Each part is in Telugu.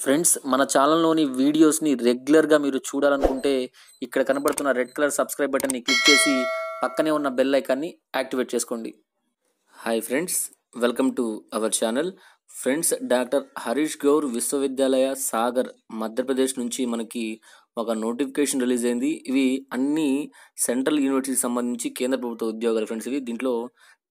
ఫ్రెండ్స్ మన ఛానల్లోని వీడియోస్ని రెగ్యులర్గా మీరు చూడాలనుకుంటే ఇక్కడ కనబడుతున్న రెడ్ కలర్ సబ్స్క్రైబ్ బటన్ని క్లిక్ చేసి పక్కనే ఉన్న బెల్ ఐకాన్ని యాక్టివేట్ చేసుకోండి. Hi friends welcome to our channel. Friends doctor Harish Gour విశ్వవిద్యాలయ సాగర్ మధ్యప్రదేశ్ నుంచి మనకి ఒక నోటిఫికేషన్ రిలీజ్ అయింది. ఇవి అన్ని సెంట్రల్ యూనివర్సిటీకి సంబంధించి కేంద్ర ప్రభుత్వ ఉద్యోగాలు ఫ్రెండ్స్ ఇవి. దీంట్లో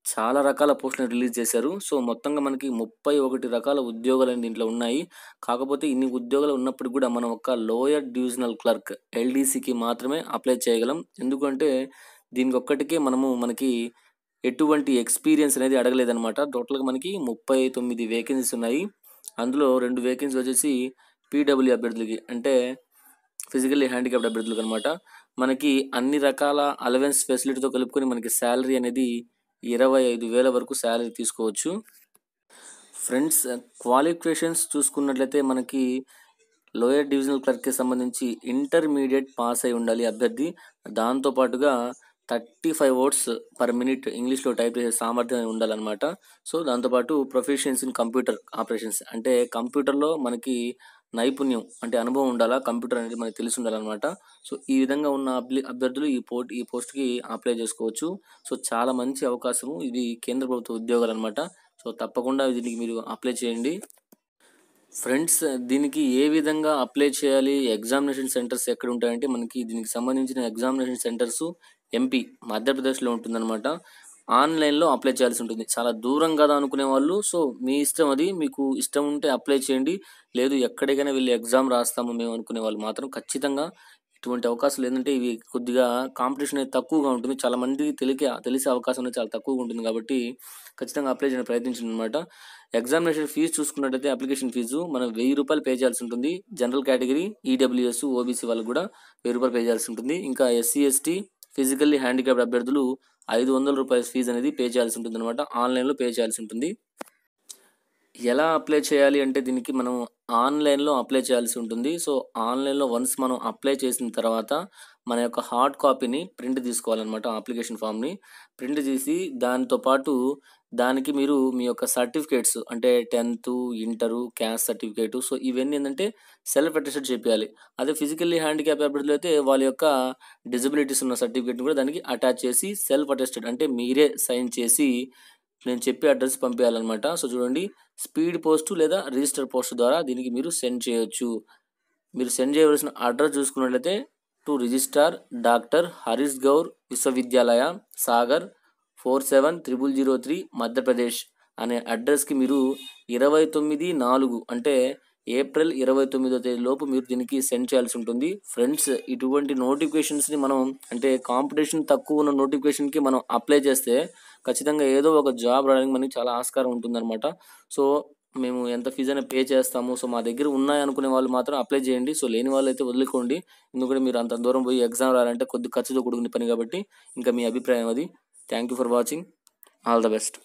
చాలా రకాల పోస్టులను రిలీజ్ చేశారు. సో మొత్తంగా మనకి ముప్పై ఒకటి రకాల ఉద్యోగాలు దీంట్లో ఉన్నాయి. కాకపోతే ఇన్ని ఉద్యోగాలు ఉన్నప్పటికీ కూడా మనం ఒక లోయర్ డివిజనల్ క్లర్క్ ఎల్డీసీకి మాత్రమే అప్లై చేయగలం. ఎందుకంటే దీనికి ఒక్కటికే మనము మనకి ఎటువంటి ఎక్స్పీరియన్స్ అనేది అడగలేదనమాట టోటల్గా మనకి ముప్పై తొమ్మిది వేకెన్సీస్ ఉన్నాయి. అందులో రెండు వేకెన్సీ వచ్చేసి పీడబ్ల్యూ అభ్యర్థులకి అంటే ఫిజికల్లీ హ్యాండిక్యాప్డ్ అభ్యర్థులకు అనమాట మనకి అన్ని రకాల అలవెన్స్ ఫెసిలిటీతో కలుపుకొని మనకి శాలరీ అనేది ఇరవై ఐదు వేల వరకు శాలరీ తీసుకోవచ్చు. ఫ్రెండ్స్ క్వాలిఫికేషన్స్ చూసుకున్నట్లయితే మనకి లోయర్ డివిజనల్ క్లర్క్కి సంబంధించి ఇంటర్మీడియట్ పాస్ అయి ఉండాలి అభ్యర్థి. దాంతోపాటుగా thirty five words per minute ఇంగ్లీష్లో టైప్ చేసే సామర్థ్యం ఉండాలన్నమాట. సో దాంతోపాటు ప్రొఫెషన్స్ ఇన్ కంప్యూటర్ ఆపరేషన్స్ అంటే కంప్యూటర్లో మనకి నైపుణ్యం అంటే అనుభవం ఉండాలా? కంప్యూటర్ అనేది మనకి తెలిసి ఉండాలన్నమాట. సో ఈ విధంగా ఉన్న అభ్య అభ్యర్థులు ఈ పోట్ ఈ పోస్ట్కి అప్లై చేసుకోవచ్చు. సో చాలా మంచి అవకాశము. ఇది కేంద్ర ప్రభుత్వ ఉద్యోగాలు అనమాట సో తప్పకుండా దీనికి మీరు అప్లై చేయండి. ఫ్రెండ్స్ దీనికి ఏ విధంగా అప్లై చేయాలి? ఎగ్జామినేషన్ సెంటర్స్ ఎక్కడ ఉంటాయంటే మనకి దీనికి సంబంధించిన ఎగ్జామినేషన్ సెంటర్స్ ఎంపీ మధ్యప్రదేశ్లో ఉంటుందన్నమాట. ఆన్లైన్లో అప్లై చేయాల్సి ఉంటుంది. చాలా దూరం కదా అనుకునే వాళ్ళు. సో మీ ఇష్టం అది. మీకు ఇష్టం ఉంటే అప్లై చేయండి. లేదు ఎక్కడికైనా వెళ్ళి ఎగ్జామ్ రాస్తాము మేము అనుకునే వాళ్ళు మాత్రం ఖచ్చితంగా ఇటువంటి అవకాశాలు ఏంటంటే ఇవి కొద్దిగా కాంపిటీషన్ అనేది తక్కువగా ఉంటుంది. చాలా మందికి తెలికే తెలిసే అవకాశం అనేది చాలా తక్కువగా ఉంటుంది కాబట్టి ఖచ్చితంగా అప్లై చేయడం ప్రయత్నించండి అనమాట ఎగ్జామినేషన్ ఫీజు చూసుకున్నట్టయితే అప్లికేషన్ ఫీజు మనం వెయ్యి రూపాయలు పే చేయాల్సి ఉంటుంది. జనరల్ కేటగిరీ ఈడబ్ల్యూఎస్ ఓబీసీ వాళ్ళకి కూడా వెయ్యి రూపాయలు పే చేయాల్సి ఉంటుంది. ఇంకా ఎస్సీ ఎస్టీ ఫిజికల్లీ హ్యాండిక్యాప్డ్ అభ్యర్థులు ఐదు వందల రూపాయల ఫీజు అనేది పే చేయాల్సి ఉంటుంది అనమాట ఆన్లైన్లో పే చేయాల్సి ఉంటుంది. ఎలా అప్లై చేయాలి అంటే దీనికి మనం ఆన్లైన్లో అప్లై చేయాల్సి ఉంటుంది. సో ఆన్లైన్లో వన్స్ మనం అప్లై చేసిన తర్వాత మన యొక్క హార్డ్ కాపీని ప్రింట్ తీసుకోవాలన్నమాట అప్లికేషన్ ఫామ్ని. ప్రింట్ తీసి దానితో పాటు దానికి మీరు మీ యొక్క సర్టిఫికేట్స్ అంటే tenth inter caste certificate so ఇవన్నీ ఏంటంటే సెల్ఫ్ అటెస్టెడ్ చెప్పాలి అదే ఫిజికల్లీ హ్యాండిక్యాప్ అభ్యర్థులు అయితే వాళ్ళ యొక్క డిజబిలిటీస్ ఉన్న సర్టిఫికేట్ని కూడా దానికి అటాచ్ చేసి సెల్ఫ్ అటెస్టెడ్ అంటే మీరే సైన్ చేసి నేను చెప్పే అడ్రస్ పంపించాలన్నమాట సో చూడండి స్పీడ్ పోస్ట్ లేదా రిజిస్టర్ పోస్ట్ ద్వారా దీనికి మీరు సెండ్ చేయొచ్చు. మీరు సెండ్ చేయవలసిన అడ్రస్ చూసుకున్నట్లయితే to registrar doctor Harish Gour విశ్వవిద్యాలయ Sagar four seven triple zero three Madhya Pradesh అనే అడ్రస్కి మీరు ఇరవై తొమ్మిది నాలుగు అంటే ఏప్రిల్ ఇరవై తొమ్మిదో తేదీ లోపు మీరు దీనికి సెండ్ చేయాల్సి ఉంటుంది. ఫ్రెండ్స్ ఇటువంటి నోటిఫికేషన్స్ని మనం అంటే కాంపిటీషన్ తక్కువ ఉన్న నోటిఫికేషన్కి మనం అప్లై చేస్తే ఖచ్చితంగా ఏదో ఒక జాబ్ రావడానికి మనకి చాలా ఆస్కారం ఉంటుందన్నమాట. సో మేము ఎంత ఫీజు అయినా పే చేస్తాము. సో మా దగ్గర ఉన్నాయి అనుకునే వాళ్ళు మాత్రం అప్లై చేయండి. సో లేని వాళ్ళు అయితే వదులుకోండి. ఎందుకంటే మీరు అంత దూరం పోయి ఎగ్జామ్ రాయాలంటే కొద్ది ఖర్చుతో కూడుకునే పని కాబట్టి ఇంకా మీ అభిప్రాయం అది. Thank you for watching all the best